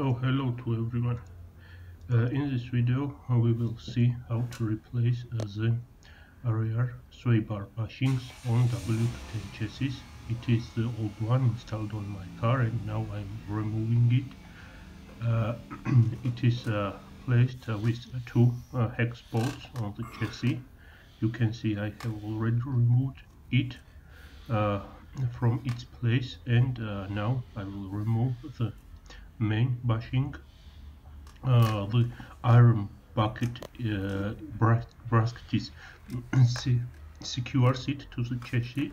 So hello to everyone. Uh, in this video uh, we will see how to replace uh, the rear sway bar bushings on W210 chassis. It is the old one installed on my car and now I'm removing it. Uh, it is uh, placed uh, with two hex bolts on the chassis. You can see I have already removed it from its place and now I will remove the main bushing uh, the iron bucket uh, brackets secures it to the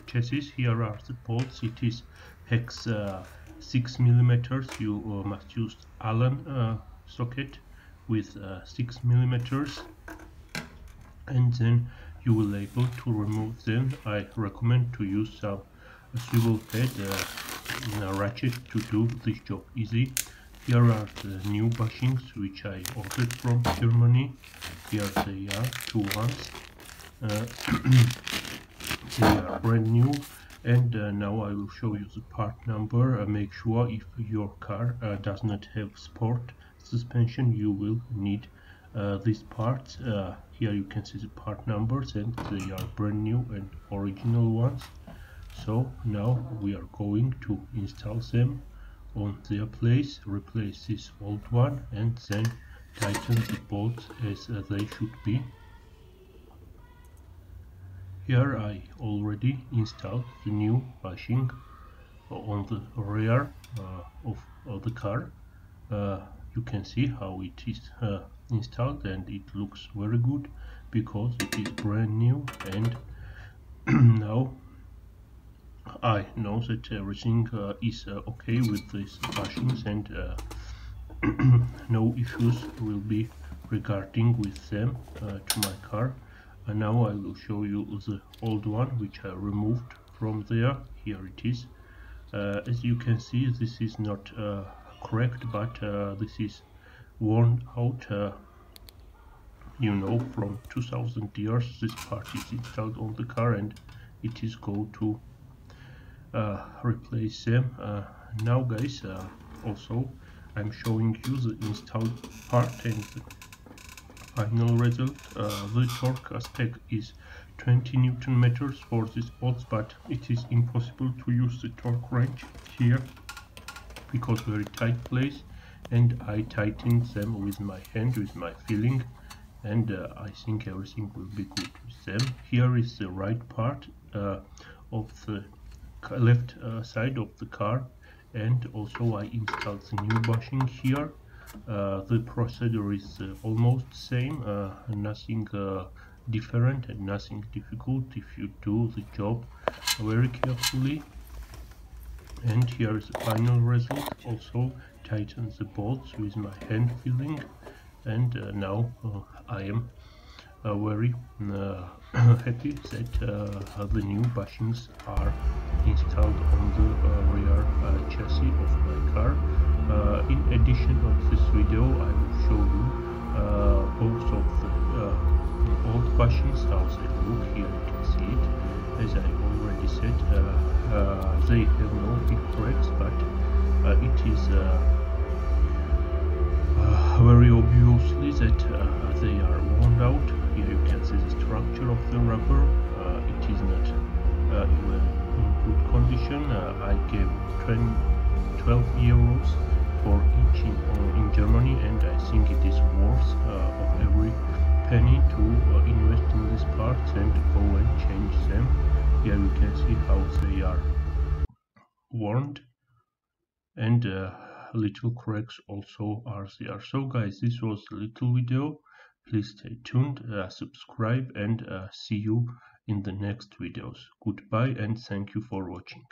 chassis. Here are the bolts. It is hex uh, 6 millimeters. You uh, must use Allen uh, socket with uh, 6 millimeters and then you will able to remove them. I recommend to use a swivel head uh, ratchet to do this job easy. Here are the new bushings which I ordered from Germany. Here they are, two ones. Uh, they are brand new and uh, now I will show you the part number. Uh, make sure if your car uh, does not have sport suspension you will need uh, these parts. Uh, here you can see the part numbers and they are brand new and original ones. So now we are going to install them on their place replace this old one and then tighten the bolts as uh, they should be. Here I already installed the new bushing on the rear uh, of, of, the car. Uh, you can see how it is uh, installed and it looks very good because it is brand new and now I know that everything uh, is uh, okay with these bushings and uh, no issues will be regarding with them to my car. And now I will show you the old one which I removed from there. Here it is. Uh, as you can see this is not uh, correct but uh, this is worn out you know from 2000 years. This part is installed on the car and it is go to replace them. Uh, now guys uh, also I'm showing you the installed part and the final result. The torque spec is 20 newton meters for this bolts but it is impossible to use the torque wrench here because very tight place and I tightened them with my hand with my feeling and uh, I think everything will be good with them. Here is the right part uh, of the left uh, side of the car. And also I installed the new bushing here. Uh, the procedure is uh, almost same uh, nothing uh, different and nothing difficult if you do the job very carefully. And here is the final result. Also tighten the bolts with my hand feeling. And uh, now I am very happy that the new bushings are installed on the uh, rear uh, chassis of my car. Uh, in addition of this video I will show you both of the old bushings how they look here you can see it as I already said they have no big cracks but it is very obviously that uh, they are worn out. Here you can see the structure of the rubber. Uh, it is not uh, condition uh, I gave 20, 12 euros for each in, uh, in Germany and I think it is worth uh, of every penny to invest in these parts and go and change them here you can see how they are warned and uh, little cracks also are there so guys this was a little video please stay tuned uh, subscribe and uh, see you in the next videos. Goodbye and thank you for watching.